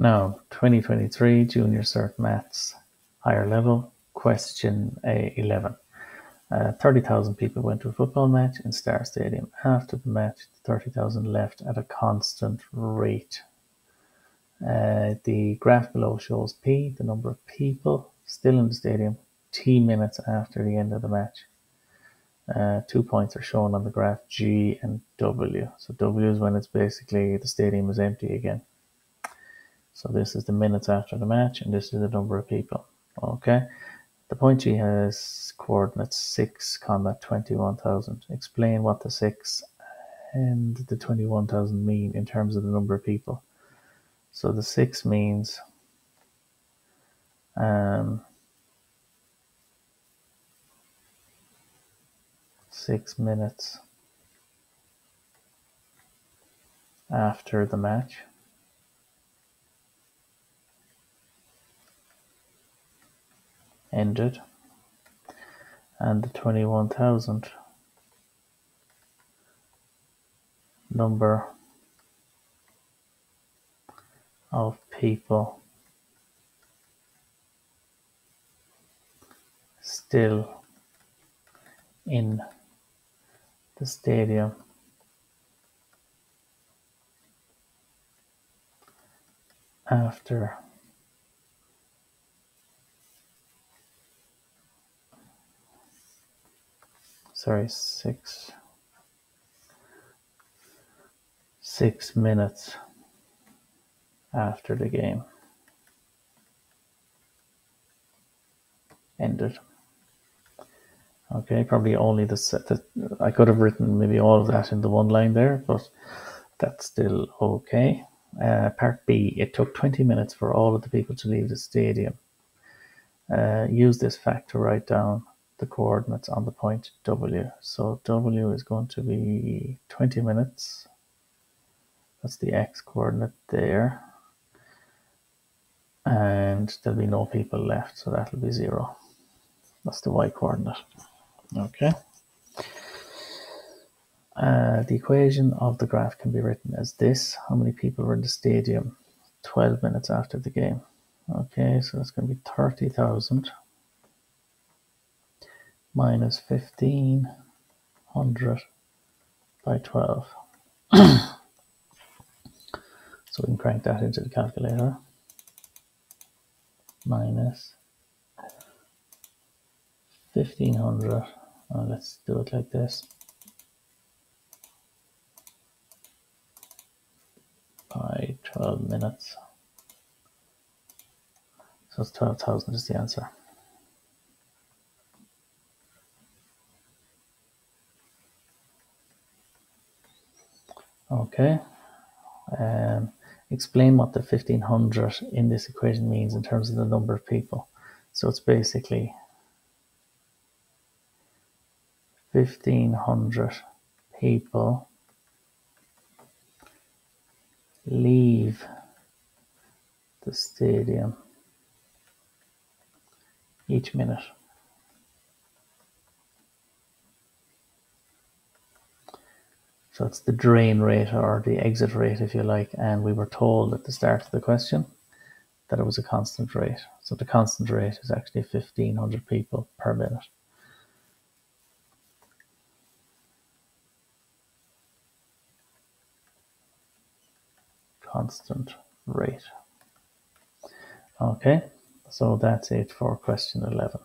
Now, 2023 Junior Cert Maths Higher Level, question A11. Uh, 30,000 people went to a football match in Star Stadium. After the match, 30,000 left at a constant rate. Uh, the graph below shows P, the number of people still in the stadium, T minutes after the end of the match. Uh, two points are shown on the graph G and W. So W is when it's basically the stadium is empty again. So this is the minutes after the match, and this is the number of people. Okay. The point G has coordinates 6, comma 21,000. Explain what the 6 and the 21,000 mean in terms of the number of people. So the 6 means um, 6 minutes after the match. Ended and the 21,000 number of people still in the stadium. After sorry, six, six minutes after the game ended. Okay, probably only the set that I could have written maybe all of that in the one line there, but that's still okay. Uh, part B, it took 20 minutes for all of the people to leave the stadium. Uh, use this fact to write down the coordinates on the point W. So W is going to be 20 minutes. That's the X coordinate there. And there'll be no people left, so that'll be zero. That's the Y coordinate. Okay. Uh, the equation of the graph can be written as this. How many people were in the stadium 12 minutes after the game? Okay, so that's going to be 30,000 minus 1500 by 12. so we can crank that into the calculator. Minus 1500. Uh, let's do it like this. By 12 minutes. So it's 12,000 is the answer. Okay. Um, explain what the 1500 in this equation means in terms of the number of people. So it's basically 1500 people leave the stadium each minute. So it's the drain rate or the exit rate, if you like. And we were told at the start of the question that it was a constant rate. So the constant rate is actually 1500 people per minute. Constant rate. Okay, so that's it for question 11.